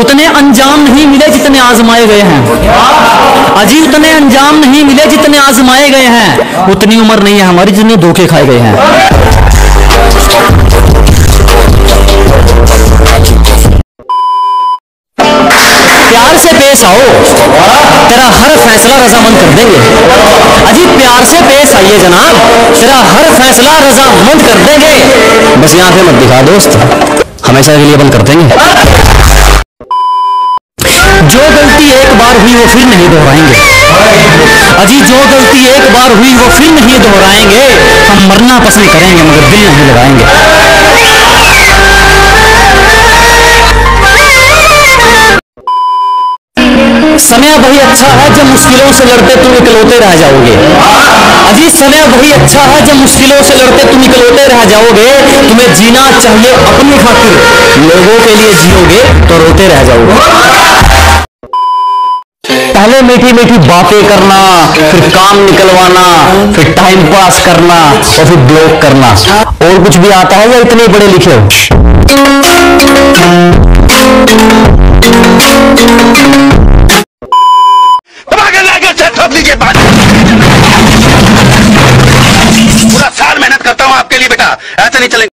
उतने अंजाम नहीं मिले जितने आजमाए गए हैं। अजी उतने अंजाम नहीं मिले जितने आजमाए गए हैं। उतनी उम्र नहीं है हमारी जितने धोखे खाए गए हैं। प्यार से पेश आओ। तेरा हर फैसला रजामंद कर देंगे। अजी प्यार से पेश आइए जनाब। तेरा हर फैसला रजामंद कर देंगे। बस यहाँ पे मत दिखा दोस्त। हमेशा के लिए बंद कर देंगे। जो गलती एक बार हुई वो फिर नहीं दोहराएँगे। अजी, जो गलती एक बार हुई वो फिर नहीं दोहराएँगे। हम मरना पसंद करेंगे, मगर दिल नहीं लगाएँगे। समय वही अच्छा है जब मुश्किलों से लड़ते तुम इकलौते रह जाओगे। अजी समय वही अच्छा है जब मुश्किलों से लड़ते तुम इकलौते रह जाओगे। तुम्हें जीना चाहिए अपनी खातिर। लोगों के लिए जियोगे तो रोते रह जाओगे। मीठी मीठी बातें करना, फिर काम निकलवाना, फिर टाइम पास करना और फिर ब्लॉक करना। और कुछ भी आता है या इतने बड़े लिखे हो? पूरा साल मेहनत करता हूँ आपके लिए बेटा, ऐसे नहीं चलेगा।